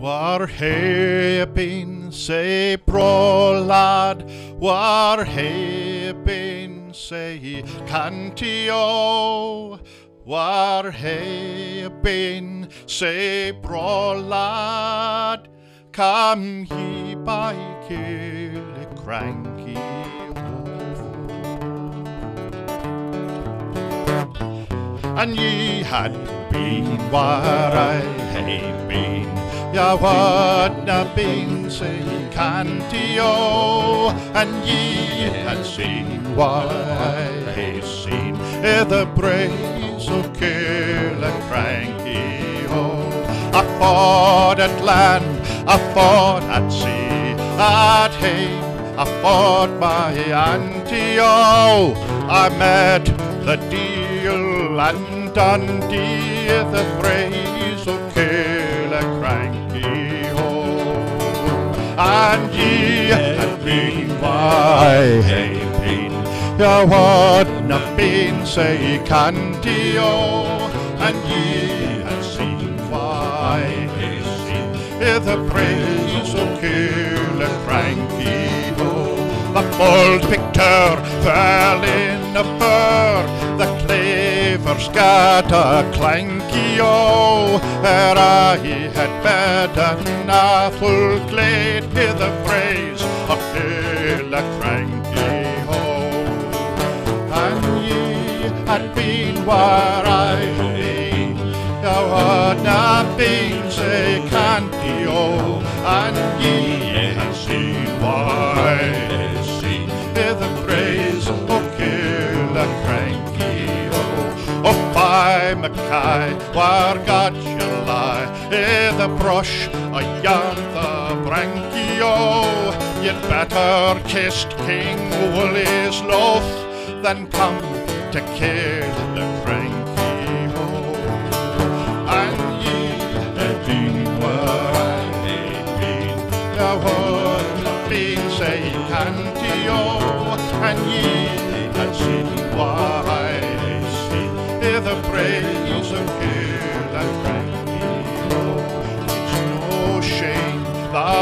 War hepin say pro lad, war hepin say cantio, war hepin say pro lad, come ye by kill cranky and ye had been where I had been. Not been say cantio, and ye had seen I had seen. I the praise of Killiekrankie. I fought at land, I fought at sea, at I fought my Antio. I met the deal and Dundee, the ye had been by been, ya would not been say cantio, and ye had seen why seen the praise of kill a cranky ho. Got a clanky o, ere I had bed an awful glade i' the praise of Hill a cranky ho. And ye had been where I been, thou had not been say canty o, and ye had seen why Mackay, where God shall lie, i' the eh, brush a yon the branchio, you'd better kissed King Willie's loaf than come to kill the cranky ho. And ye had been where I been, now would not been say cantio, and ye had seen what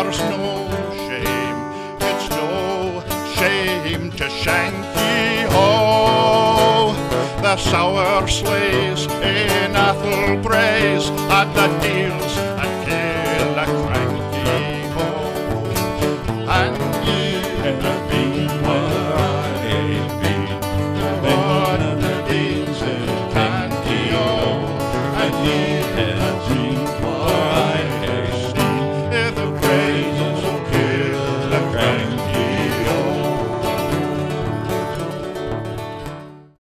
there's no shame, it's no shame to shanky ho. The sour sleighs in Athelbraes at the deals Thank you.